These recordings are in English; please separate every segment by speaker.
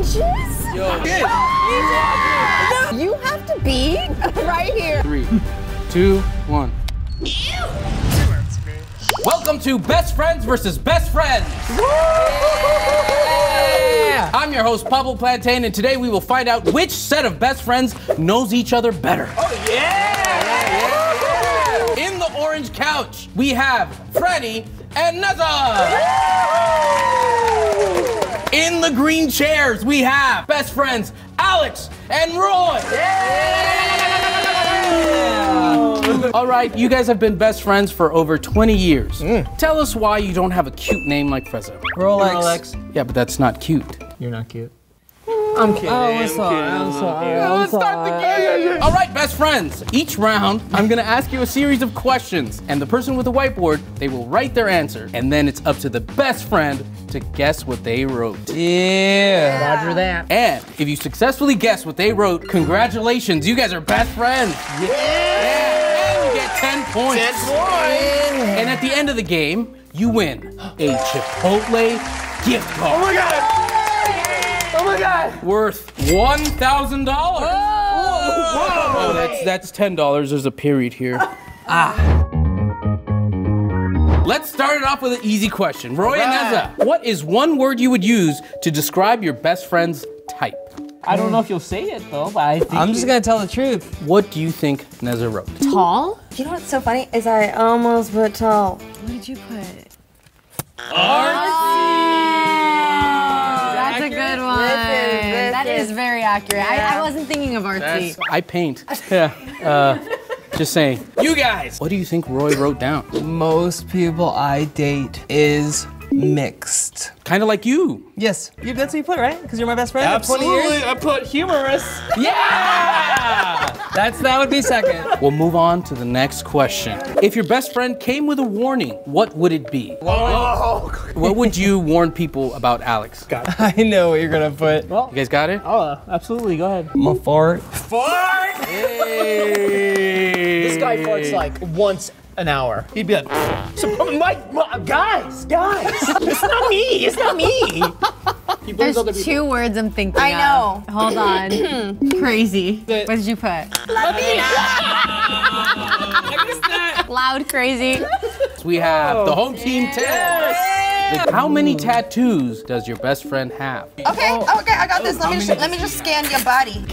Speaker 1: inches?
Speaker 2: Yo.
Speaker 1: You have to be right here.
Speaker 2: Three, two, one. Welcome to Best Friends versus Best Friends. I'm your host, Pablo Plantain, and today we will find out which set of best friends knows each other better. Oh, yeah! In the orange couch, we have Franny and Nezza. In the green chairs, we have best friends Alex and Roi. Yeah. All right, you guys have been best friends for over 20 years. Mm. Tell us why you don't have a cute name like Frezzo.
Speaker 3: Rolex.
Speaker 2: Yeah, but that's not cute.
Speaker 3: You're not cute. I'm kidding. Oh, I'm sorry. I'm sorry.
Speaker 2: Let's start the game. All right, best friends. Each round, I'm gonna ask you a series of questions, and the person with the whiteboard, they will write their answer, and then it's up to the best friend to guess what they wrote.
Speaker 3: Yeah. Roger that.
Speaker 2: And if you successfully guess what they wrote, congratulations, you guys are best friends. Yeah. And you get 10 points. 10 points. And at the end of the game, you win a Chipotle gift card.
Speaker 3: Oh my god. Oh my god.
Speaker 2: Worth $1,000. Oh, that's that's ten dollars. There's a period here. ah. Let's start it off with an easy question. Roi and Nezza, what is one word you would use to describe your best friend's type?
Speaker 3: I don't know if you'll say it though, but I think
Speaker 4: I'm just gonna tell the truth.
Speaker 2: What do you think Nezza wrote?
Speaker 1: Tall? You know what's so funny is I almost put tall.
Speaker 5: What did you put?
Speaker 1: That's
Speaker 5: That's a good one.
Speaker 1: this
Speaker 5: That
Speaker 1: is-
Speaker 5: is very accurate. I,
Speaker 1: Yeah.
Speaker 5: I wasn't thinking of artsy.
Speaker 2: I paint. Yeah. Uh, just saying. You guys, what do you think Roi wrote down?
Speaker 4: Most people I date is mixed.
Speaker 2: Kind of like you.
Speaker 4: Yes, you, that's what you put, right? Because you're my best friend. of 20 years.
Speaker 3: I put humorous.
Speaker 2: Yeah!
Speaker 4: That's that would be second.
Speaker 2: We'll move on to the next question. If your best friend came with a warning, what would it be? Oh, what would you warn people about Alex? You
Speaker 4: I know what you're gonna put.
Speaker 2: You guys got it?
Speaker 3: Oh, absolutely. Go ahead.
Speaker 4: I'm a fart.
Speaker 3: This guy farts like once an hour. He'd be like, so, my, my, guys, guys, it's not me, it's not me. He blames other
Speaker 5: There's
Speaker 3: people.
Speaker 5: two words I'm thinking
Speaker 1: I know.
Speaker 5: of. Hold on. Crazy. What did you put? Loud crazy.
Speaker 2: We have the home oh, team test. How many tattoos does your best friend have?
Speaker 1: Okay, oh. okay, I got this. Let me oh, just, let me just scan your body.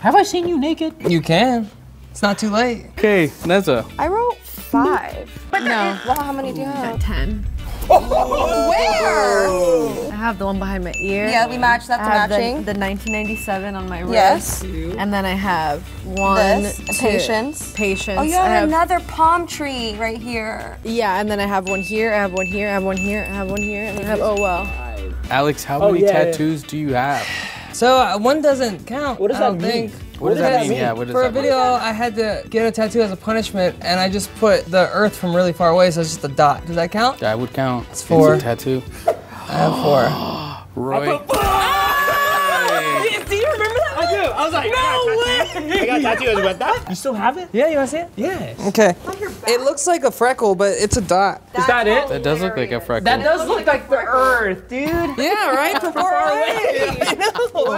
Speaker 3: Have I seen you naked?
Speaker 4: You can. It's not too late.
Speaker 2: Okay, Nezza.
Speaker 1: I wrote five.
Speaker 5: No.
Speaker 1: Well, how many do you have?
Speaker 5: Ten.
Speaker 1: Where?
Speaker 5: I have the one behind my ear.
Speaker 1: Yeah, we matched. That's
Speaker 5: I have the,
Speaker 1: matching.
Speaker 5: the 1997 on my wrist.
Speaker 1: Yes.
Speaker 5: And then I have one,
Speaker 1: This,
Speaker 5: two-
Speaker 1: patience.
Speaker 5: Patience.
Speaker 1: Oh, you have
Speaker 5: have
Speaker 1: another palm tree right here.
Speaker 5: Yeah, and then I have one here, I have one here, I have one here, I have one here, and I have oh well.
Speaker 2: Alex, how many
Speaker 3: yeah, yeah.
Speaker 2: tattoos do you have?
Speaker 4: So uh, one doesn't count.
Speaker 3: What does
Speaker 4: I don't
Speaker 3: that mean?
Speaker 4: Think.
Speaker 2: What does that mean? Yeah, what does
Speaker 4: For a
Speaker 2: that mean?
Speaker 4: video, I had to get a tattoo as a punishment, and I just put the Earth from really far away, so it's just a dot. Does that count?
Speaker 2: That would count. It's
Speaker 4: four.
Speaker 2: a tattoo.
Speaker 4: I have four.
Speaker 2: Roi.
Speaker 3: Do you remember that? I was like, no way. I got tattoos with that. You still have it?
Speaker 4: Yeah, you wanna see it?
Speaker 3: Yes.
Speaker 4: Okay. It looks like a freckle, but it's a dot.
Speaker 3: Is that it?
Speaker 2: That does look like a freckle.
Speaker 3: That does look like the Earth, dude.
Speaker 4: Yeah, right? From far away. I know.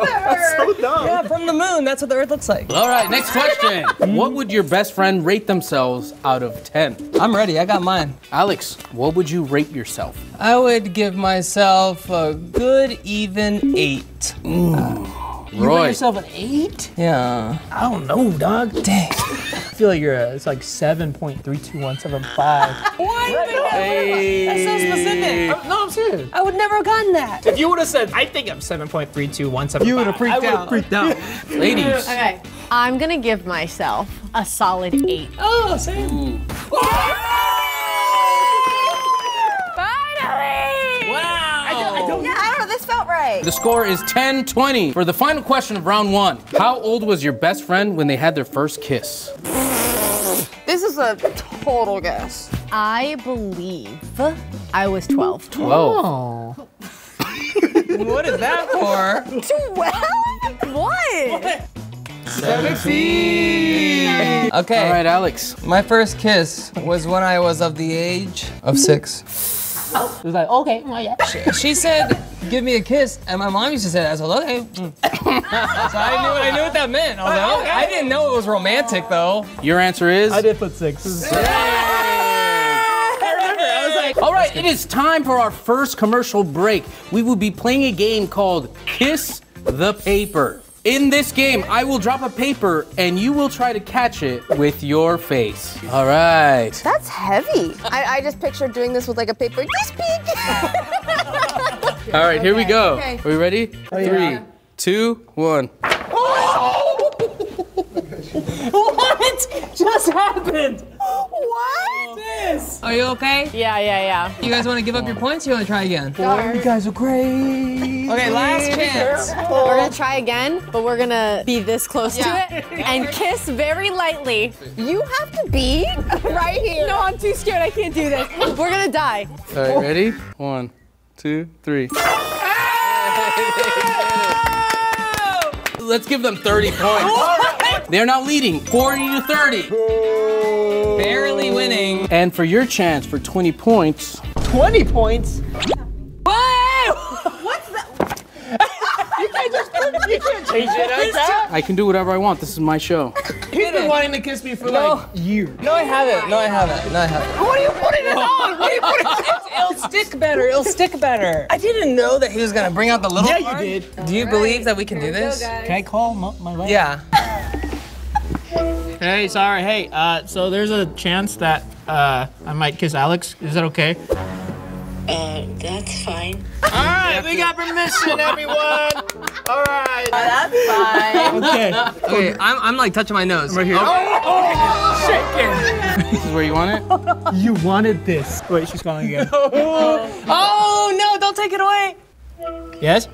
Speaker 3: That's so dumb.
Speaker 4: Yeah, from the moon. That's what the Earth looks like.
Speaker 2: All right, next question. what would your best friend rate themselves out of 10?
Speaker 4: I'm ready. I got mine.
Speaker 2: Alex, what would you rate yourself?
Speaker 4: I would give myself a good even eight.
Speaker 3: You
Speaker 2: Roi.
Speaker 3: rate yourself an eight?
Speaker 4: Yeah.
Speaker 3: I don't know, dog.
Speaker 4: Dang.
Speaker 3: I feel like you're a, it's like 7.32175.
Speaker 4: Why? That's so specific.
Speaker 3: Oh, no, I'm serious.
Speaker 4: I would never have gotten that.
Speaker 3: If you would have said, I think I'm 7.32175.
Speaker 4: You would've freaked
Speaker 3: I would've
Speaker 4: out.
Speaker 3: freaked out.
Speaker 2: Ladies.
Speaker 5: Okay. I'm gonna give myself a solid eight.
Speaker 4: Oh, same.
Speaker 5: Finally!
Speaker 3: I don't
Speaker 1: Yeah, I don't know. This felt right.
Speaker 2: The score is 10 20. For the final question of round one, how old was your best friend when they had their first kiss?
Speaker 1: This is a total guess.
Speaker 5: I believe I was 12.
Speaker 2: 12.
Speaker 4: What is that for?
Speaker 1: Twelve?
Speaker 5: What? 17.
Speaker 4: Okay.
Speaker 2: All right, Alex.
Speaker 4: My first kiss was when I was of the age of six.
Speaker 3: It was like, okay, well, yeah.
Speaker 4: She said give me a kiss, and my mom used to say that. I was like, okay. Mm. so I knew, I knew what that meant. I was like, okay. I didn't know it was romantic though.
Speaker 2: Your answer is.
Speaker 3: I did put six.
Speaker 2: All right, it is time for our first commercial break. We will be playing a game called Kiss the Paper. In this game, I will drop a paper and you will try to catch it with your face. All right.
Speaker 5: That's heavy. I, I just pictured doing this with like a paper. This big.
Speaker 2: All right, here we go.
Speaker 5: okay.
Speaker 2: Are we ready? Oh, Three, two, one.
Speaker 3: what just happened?
Speaker 5: What?
Speaker 3: This.
Speaker 4: Are you okay?
Speaker 5: Yeah, yeah, yeah.
Speaker 4: You guys want to give up your points? Or you want to try again?
Speaker 3: You guys are great.
Speaker 4: Okay, last chance.
Speaker 5: We're gonna try again, but we're gonna be this close to it and kiss very lightly. You have to be right here. No, I'm too scared. I can't do this. We're gonna die.
Speaker 2: All right, ready? One, two, three. Let's give them 30 points. They're now leading 40 to 30.
Speaker 4: Barely winning.
Speaker 2: And for your chance for 20 points,
Speaker 3: 20 points. Whoa! What's that? you can't just you can't change it like that.
Speaker 2: I can do whatever I want. This is my show.
Speaker 3: He's been wanting to kiss me for like years.
Speaker 4: No, I haven't. No, I haven't. No, I haven't.
Speaker 3: What are you putting it on? What are you putting it on?
Speaker 4: It'll stick better. It'll stick better. I didn't know that he was gonna bring out the little.
Speaker 3: Yeah, you
Speaker 4: part.
Speaker 3: did.
Speaker 4: Do you believe that we can do this?
Speaker 3: Can I call my, my wife?
Speaker 4: Yeah.
Speaker 3: Hey, sorry. Hey, uh, so there's a chance that uh, I might kiss Alex. Is that okay?
Speaker 6: Uh, that's fine.
Speaker 3: All right, we got permission, everyone. All right.
Speaker 6: That's fine.
Speaker 3: Okay.
Speaker 4: Okay, I'm, I'm like touching my nose.
Speaker 3: Right here. Oh, shaking.
Speaker 2: This is where you want it?
Speaker 3: You wanted this. Wait, she's calling again.
Speaker 4: Oh no! Don't take it away.
Speaker 3: yes?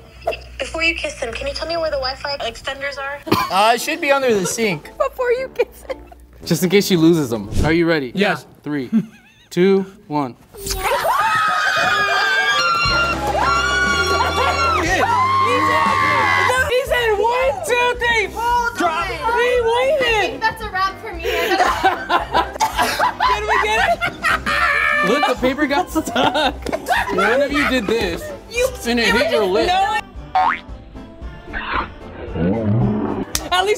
Speaker 6: Before you kiss them, can you tell me where the Wi-Fi extenders are?
Speaker 3: Uh, it should be under the sink.
Speaker 5: Before you kiss it.
Speaker 2: Just in case she loses them. Are you ready?
Speaker 3: Yes.
Speaker 2: Three, two, one.
Speaker 4: He said one, two, three.
Speaker 3: Drop. We waited.
Speaker 7: That's a wrap for me.
Speaker 4: Did we get it?
Speaker 2: Look, the paper got stuck. One of you did this. You and it hit your lip.
Speaker 4: No.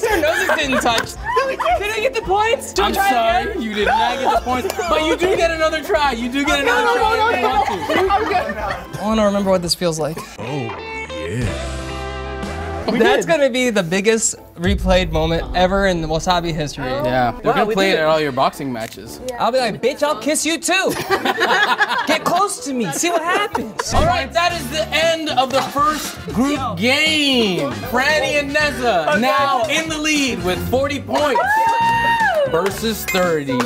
Speaker 4: Least our noses didn't touch. Did I get the points? Do I
Speaker 2: I'm
Speaker 4: try
Speaker 2: sorry,
Speaker 4: again?
Speaker 2: you did not get the points, but you do get another try. You do get another try. if you want to.
Speaker 4: I want to remember what this feels like. Oh.
Speaker 3: We
Speaker 4: That's
Speaker 3: did.
Speaker 4: gonna be the biggest replayed moment ever in the Wassabi history.
Speaker 2: Yeah, they're
Speaker 3: Wow,
Speaker 2: gonna play
Speaker 3: did
Speaker 2: it
Speaker 3: it.
Speaker 2: at all your boxing matches.
Speaker 4: I'll be like, bitch, I'll kiss you too. Get close to me. See what happens.
Speaker 2: All right, that is the end of the first group game. Franny and Nezza now in the lead with 40 points versus 30.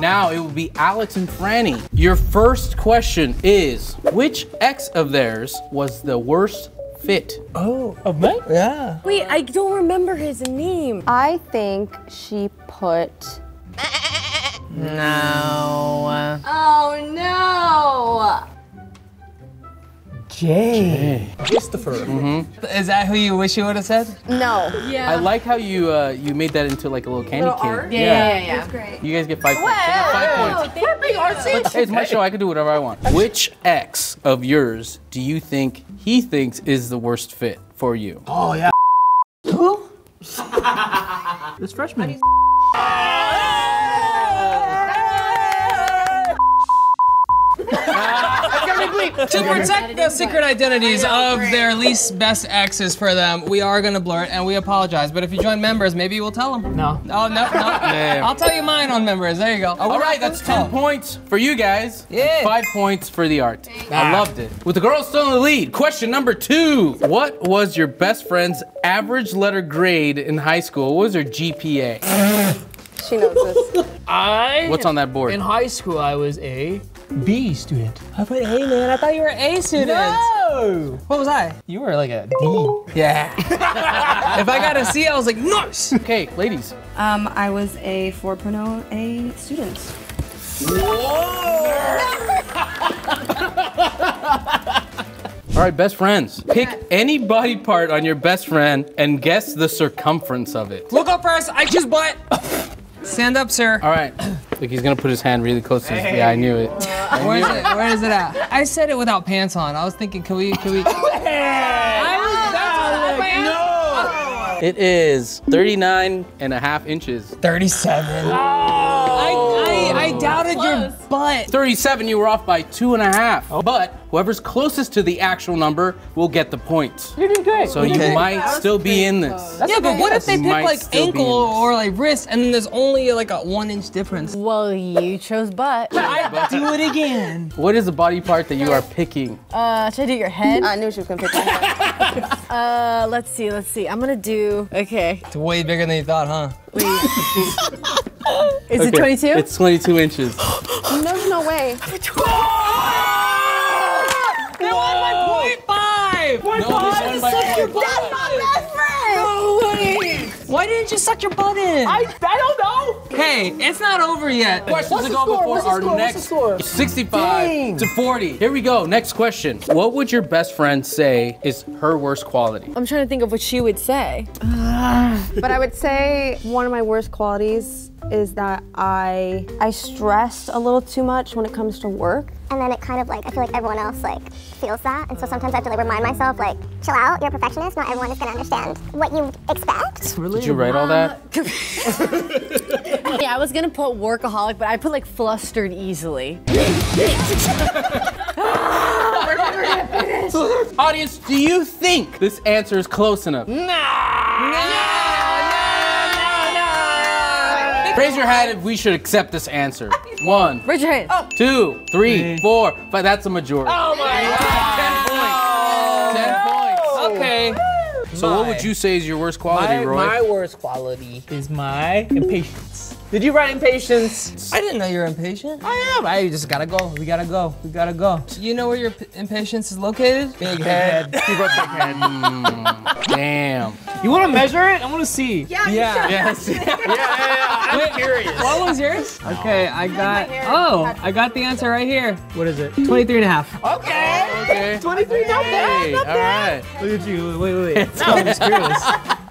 Speaker 2: Now it will be Alex and Franny. Your first question is which ex of theirs was the worst fit?
Speaker 3: Oh, of me?
Speaker 4: Yeah.
Speaker 5: Wait, I don't remember his name.
Speaker 1: I think she put.
Speaker 4: No.
Speaker 1: Oh no!
Speaker 3: Jay. Christopher.
Speaker 4: Is that who you wish you would have said?
Speaker 5: No. Yeah.
Speaker 2: I like how you uh, you made that into like a little candy cane.
Speaker 5: Yeah, yeah,
Speaker 1: That's great.
Speaker 2: You guys get five points. You get five points.
Speaker 3: We're being artsy.
Speaker 2: Hey, it's my show. I can do whatever I want. Which ex of yours do you think he thinks is the worst fit for you?
Speaker 3: Oh, yeah. Who? this freshman.
Speaker 4: To protect the secret identities of their least best exes for them, we are gonna blur it and we apologize. But if you join members, maybe we'll tell them.
Speaker 3: No.
Speaker 4: Oh, no, no. I'll tell you mine on members. There you go.
Speaker 2: All right, that's 10 points for you guys.
Speaker 4: Yeah.
Speaker 2: Five points for the art. I loved it. With the girls still in the lead, question number two. What was your best friend's average letter grade in high school? What was her GPA?
Speaker 5: She knows this.
Speaker 3: I.
Speaker 2: What's on that board?
Speaker 3: In high school, I was a B student.
Speaker 4: I put A, man. I thought you were A student.
Speaker 3: No!
Speaker 4: What was I?
Speaker 3: You were like a D.
Speaker 4: Yeah. if I got a C, I was like, nice.
Speaker 2: Okay, ladies.
Speaker 1: Um, I was a 4.0 A student. Whoa!
Speaker 2: All right, best friends. Pick any body part on your best friend and guess the circumference of it.
Speaker 4: Look up first. I choose butt. Stand up, sir.
Speaker 2: All right. Look, he's gonna put his hand really close to his. Yeah, I knew it.
Speaker 4: Where is it? Where is it at? I said it without pants on. I was thinking, can we, can we? I was, that's what I.
Speaker 2: It is 39 and a half inches.
Speaker 4: 37. I, I, I doubted your butt.
Speaker 2: 37, you were off by two and a half. But whoever's closest to the actual number will get the points.
Speaker 3: You did good.
Speaker 2: So you might still be in this.
Speaker 4: Yeah, but what if they pick like ankle or like wrist and then there's only like a one inch difference?
Speaker 5: Well, you chose butt.
Speaker 4: I do it again.
Speaker 2: What is the body part that you are picking?
Speaker 5: Uh, should I do your head?
Speaker 1: I knew she was gonna pick my head.
Speaker 5: Uh, let's see, let's see. I'm gonna do. Okay.
Speaker 4: It's way bigger than you thought, huh?
Speaker 5: Is it
Speaker 2: Okay,
Speaker 5: 22?
Speaker 2: It's 22 inches.
Speaker 1: There's no way.
Speaker 4: They won by point five.
Speaker 2: No, this one by point five.
Speaker 4: No way. Why didn't you suck your butt in?
Speaker 3: I, I don't know.
Speaker 4: Hey, it's not over yet.
Speaker 2: Questions
Speaker 3: What's
Speaker 2: to
Speaker 3: the
Speaker 2: go
Speaker 3: score?
Speaker 2: before
Speaker 3: What's the
Speaker 2: our
Speaker 3: score?
Speaker 2: Next
Speaker 3: score?
Speaker 2: 65
Speaker 3: Dang.
Speaker 2: to 40. Here we go. Next question. What would your best friend say is her worst quality?
Speaker 5: I'm trying to think of what she would say.
Speaker 1: But I would say one of my worst qualities is that I I stress a little too much when it comes to work.
Speaker 7: And then it kind of like, I feel like everyone else like feels that. And so sometimes I have to like remind myself like, chill out, you're a perfectionist. Not everyone is gonna understand what you expect. Really?
Speaker 2: Did you write all that?
Speaker 5: Yeah, I was gonna put workaholic, but I put like flustered easily.
Speaker 2: Audience, do you think this answer is close enough? No! Raise your hand if we should accept this answer. One,
Speaker 5: Raise your hand.
Speaker 2: two, three, four, five. That's a majority.
Speaker 3: Oh my god.
Speaker 2: Ten points. Ten points.
Speaker 4: Okay.
Speaker 2: So what would you say is your worst quality,
Speaker 3: My,
Speaker 2: Roi?
Speaker 3: my worst quality is my impatience. Did you write impatience?
Speaker 4: I didn't know you were impatient.
Speaker 3: I am. I just gotta go. We gotta go. We gotta go.
Speaker 4: You know where your p- impatience is located?
Speaker 3: Big head. You wrote big head. Hmm.
Speaker 2: Damn.
Speaker 3: You wanna measure it? I wanna see. Yeah.
Speaker 4: Yeah.
Speaker 2: Yes.
Speaker 3: Yeah, yeah, yeah. I'm curious.
Speaker 4: What was yours? Okay, I got. Oh, I got the answer right here.
Speaker 3: What is it?
Speaker 4: 23 and a half.
Speaker 3: Okay.
Speaker 2: okay.
Speaker 3: 23, not bad, not
Speaker 2: all
Speaker 3: bad.
Speaker 2: right.
Speaker 3: Look at you. Wait, wait, wait. No, I'm just curious.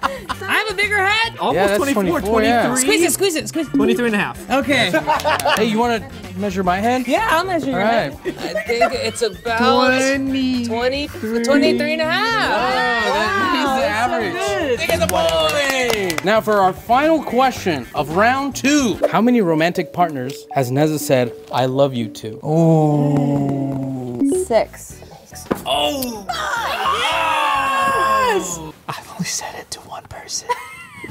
Speaker 4: I have a bigger head.
Speaker 3: Almost
Speaker 2: Yeah, that's
Speaker 3: 24,
Speaker 2: 24, yeah.
Speaker 3: 23.
Speaker 4: Squeeze it, squeeze it, squeeze it.
Speaker 3: 23 and a half.
Speaker 4: Okay.
Speaker 2: Hey, you want to measure my head?
Speaker 4: Yeah, I'll measure your
Speaker 2: All
Speaker 4: head. I think it's about 20, 23 and a half.
Speaker 2: Oh, that is the average. They get the point. Now for our final question of round two. How many romantic partners has Nezza said, I love you to?
Speaker 1: Six. Oh.
Speaker 3: I've only said it to one person.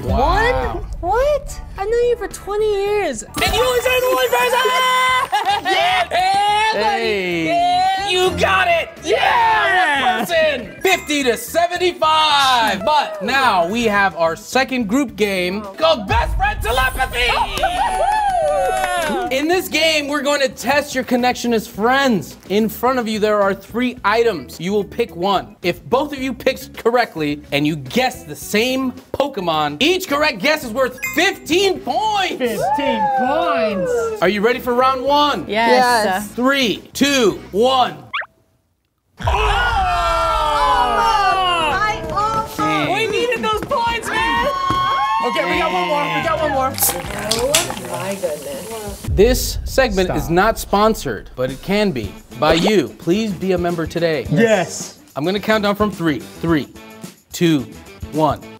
Speaker 2: Wow.
Speaker 4: What? I knew you for 20 years. And you only said it to one person! yeah! Yeah,
Speaker 2: Hey.
Speaker 3: You got it! Yeah!
Speaker 2: Person. 50 to 75. But now we have our second group game oh. called Best Friend Telepathy. Oh. In this game, we're going to test your connection as friends. In front of you, there are three items. You will pick one. If both of you pick correctly and you guess the same Pokemon, each correct guess is worth 15 points.
Speaker 3: 15 points.
Speaker 2: Are you ready for round one?
Speaker 5: Yes.
Speaker 2: Three, two, one.
Speaker 4: We
Speaker 3: Okay, we got one more. We got one more. Oh my goodness.
Speaker 2: This segment is not sponsored, but it can be by you. Please be a member today.
Speaker 3: Yes.
Speaker 2: I'm gonna count down from three. Three, two, one.
Speaker 4: Why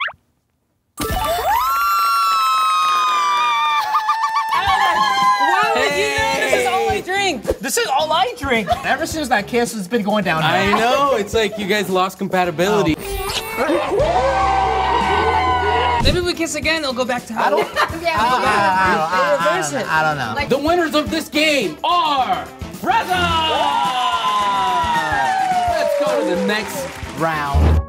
Speaker 4: would you know this is all I drink?
Speaker 3: This is all I drink. Ever since that kiss, it's been going down.
Speaker 2: I know, it's like you guys lost compatibility.
Speaker 4: Maybe we kiss again, they'll go back to how.
Speaker 3: I don't, I,
Speaker 4: Reverse it.
Speaker 3: I don't know.
Speaker 2: The winners of this game are Reza! Let's go to the next round.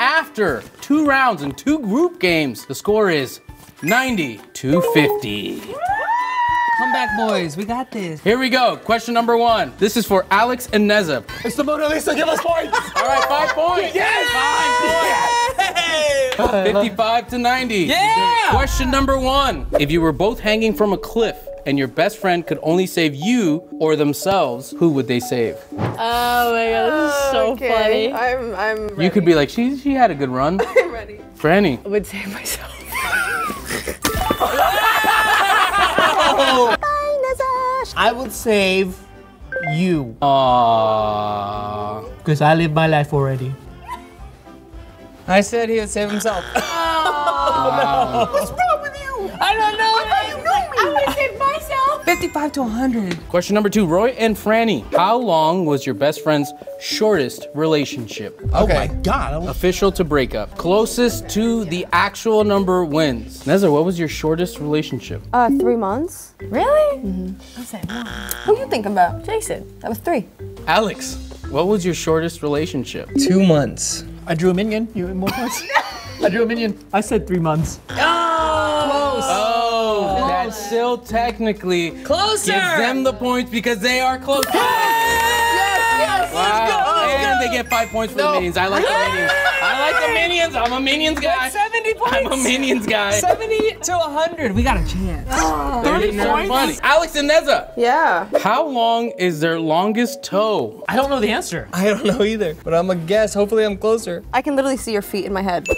Speaker 2: After two rounds and two group games, the score is 90 to 50.
Speaker 4: Come back, boys. We got this.
Speaker 2: Here we go. Question number one. This is for Alex and Nezza.
Speaker 3: It's the Mona Lisa. Give us points.
Speaker 2: All right, five points.
Speaker 3: Yes!
Speaker 2: Five points. 55 to 90.
Speaker 4: Yeah!
Speaker 2: Question number one. If you were both hanging from a cliff and your best friend could only save you or themselves, who would they save?
Speaker 5: Oh my god, this is so funny.
Speaker 1: I'm I'm ready.
Speaker 2: You could be like, she, she had a good run.
Speaker 1: I'm ready.
Speaker 2: Franny.
Speaker 5: I would save myself.
Speaker 7: Bye,
Speaker 3: I would save you.
Speaker 2: Aww.
Speaker 3: Because I live my life already.
Speaker 4: I said he would save himself.
Speaker 3: What's wrong with you?
Speaker 4: I don't know.
Speaker 5: I thought you knew like, me. I would have saved myself.
Speaker 4: 55 to 100.
Speaker 2: Question number two, Roi and Franny. How long was your best friend's shortest relationship?
Speaker 3: Oh my god.
Speaker 2: Official to breakup. Closest to the actual number wins. Nezza, what was your shortest relationship?
Speaker 1: Uh, three months.
Speaker 5: Really? Mm-hmm. I said no.
Speaker 1: Who you think about?
Speaker 5: Jason.
Speaker 1: That was three.
Speaker 2: Alex, what was your shortest relationship?
Speaker 4: Two months.
Speaker 3: I drew a minion. You more points? I drew a minion. I said three months.
Speaker 2: Oh, Close. Oh, that still technically
Speaker 4: Closer.
Speaker 2: gives them the points because they are close.
Speaker 4: Yes,
Speaker 2: Wow. and they get five points for the minions. I like the minions. I like the minions. I'm a minions guy.
Speaker 4: 70 points.
Speaker 2: I'm a minions guy.
Speaker 4: 70 to 100. We got a chance. Ah.
Speaker 2: 30 points. Funny. Alex and Nezza.
Speaker 1: Yeah.
Speaker 2: how long is their longest toe?
Speaker 3: I don't know the answer.
Speaker 4: I don't know either, but I'm a guess. Hopefully, I'm closer.
Speaker 1: I can literally see your feet in my head.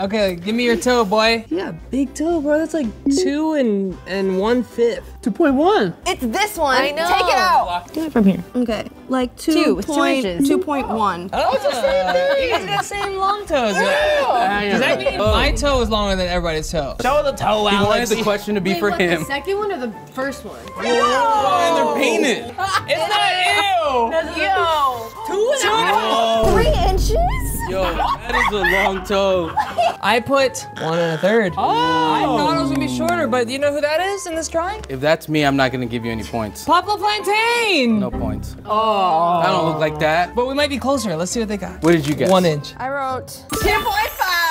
Speaker 4: Okay, give me your toe, boy. Yeah, big toe, bro. That's like two and and one fifth.
Speaker 3: 2.1.
Speaker 1: It's this one.
Speaker 5: I know.
Speaker 1: Take it out.
Speaker 5: Do it from here.
Speaker 1: Okay. Like two.
Speaker 5: Two, two
Speaker 1: 2.1.
Speaker 4: Oh, it's the same thing. It's the same long toes. Does that mean oh. my toe is longer than everybody's toe?
Speaker 3: Show the toe,
Speaker 2: He wanted the question to be for him.
Speaker 5: second one or the first one?
Speaker 2: Oh, and they're painted.
Speaker 4: It's not ew.
Speaker 5: Yo.
Speaker 4: Two and a half. Oh.
Speaker 1: Three inches?
Speaker 2: Yo, that is a long toe.
Speaker 4: I put one and a third. Oh. I thought it was gonna be shorter, but do you know who that is in this drawing?
Speaker 2: If that's me, I'm not gonna give you any points.
Speaker 4: Papa Plantain.
Speaker 2: No points. Oh. I don't look like that.
Speaker 4: But we might be closer. Let's see what they got.
Speaker 2: What did you get?
Speaker 4: One inch.
Speaker 1: I wrote 2.5.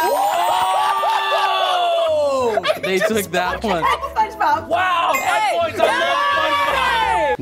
Speaker 2: Oh! They took that one. Wow!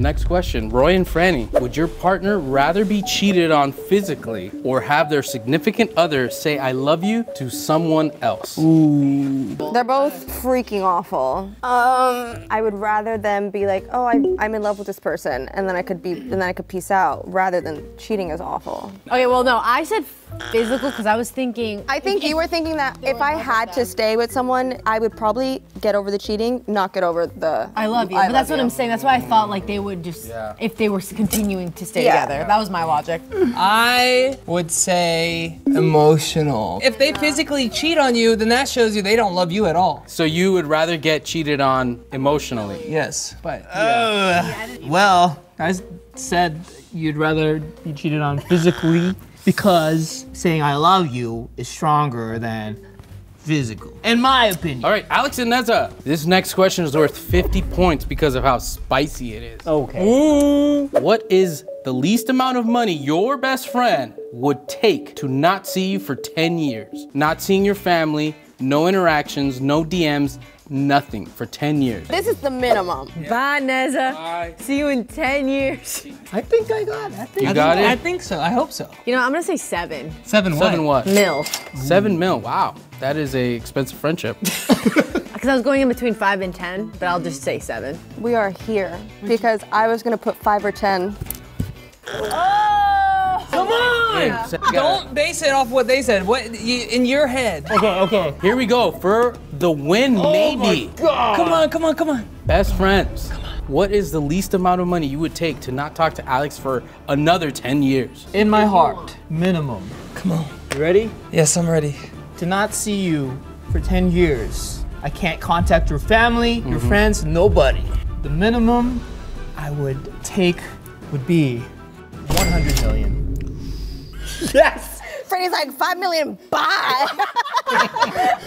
Speaker 2: Next question, Roi and Franny. Would your partner rather be cheated on physically or have their significant other say "I love you" to someone else? Ooh.
Speaker 1: They're both freaking awful. Um, I would rather them be like, oh, I, I'm in love with this person, and then I could be, and then I could peace out, rather than cheating is awful.
Speaker 5: Okay, well, no, I said physical because I was thinking.
Speaker 1: I think you were thinking that if I had to stay with someone, I would probably get over the cheating, not get over the.
Speaker 5: I love you,
Speaker 1: I
Speaker 5: but that's
Speaker 1: love
Speaker 5: what
Speaker 1: you.
Speaker 5: I'm saying. That's why I thought like they would just, if they were continuing to stay
Speaker 1: Yeah.
Speaker 5: together. That was my logic.
Speaker 4: I would say emotional. If they physically cheat on you, then that shows you they don't love you at all.
Speaker 2: So you would rather get cheated on emotionally?
Speaker 4: Yes, but
Speaker 3: Well, I said you'd rather be cheated on physically because saying I love you is stronger than physical. In my opinion.
Speaker 2: All right, Alex and Nezza. This next question is worth 50 points because of how spicy it is.
Speaker 3: Okay. Ooh.
Speaker 2: What is the least amount of money your best friend would take to not see you for 10 years? Not seeing your family, no interactions, no DMs, nothing for 10 years.
Speaker 1: This is the minimum.
Speaker 5: Bye, Nezza.
Speaker 2: Bye.
Speaker 5: See you in 10 years.
Speaker 3: I think I got it. I think
Speaker 2: You got
Speaker 4: I
Speaker 2: it?
Speaker 4: think so. I hope so.
Speaker 5: You know, I'm gonna say seven.
Speaker 4: Seven what?
Speaker 2: Seven what?
Speaker 5: Mil.
Speaker 2: Seven mil. Wow. That is a expensive friendship.
Speaker 5: Because I was going in between five and 10, but I'll just say seven.
Speaker 1: We are here because I was gonna put five or ten. Oh!
Speaker 4: Come on!
Speaker 2: Hey, so-
Speaker 4: Don't base it off what they said. What you, in your head?
Speaker 3: Okay, okay.
Speaker 2: Here we go for the win, oh maybe.
Speaker 4: Come on, come on, come on.
Speaker 2: Best friends. What is the least amount of money you would take to not talk to Alex for another 10 years?
Speaker 3: In my heart, minimum.
Speaker 4: Come on.
Speaker 3: You ready?
Speaker 4: Yes, I'm ready.
Speaker 3: To not see you for 10 years. I can't contact your family, your mm-hmm. friends, nobody. The minimum I would take would be 100 million. Yes!
Speaker 1: Franny's like five million. Bye.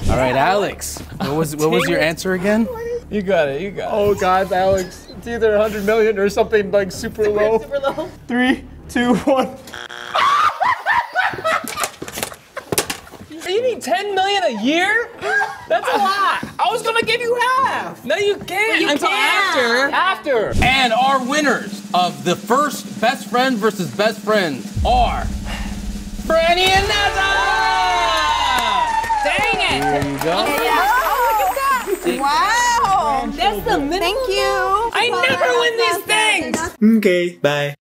Speaker 2: All right, Alex. What was what was your answer again?
Speaker 4: You got it. You got it.
Speaker 3: Oh God, Alex. It's either 100 million or something like super low. Super low. Three, two, one.
Speaker 4: You need 10 million a year? That's a lot. I was gonna give you half. No, you can't until after.
Speaker 3: After.
Speaker 2: And our winners of the first best friend versus best friends are Franny and Nezza!
Speaker 4: Dang it!
Speaker 2: There you go.
Speaker 1: Oh, wow.
Speaker 4: That's the minimum.
Speaker 1: Thank you.
Speaker 4: I never win these things.
Speaker 3: Okay, bye.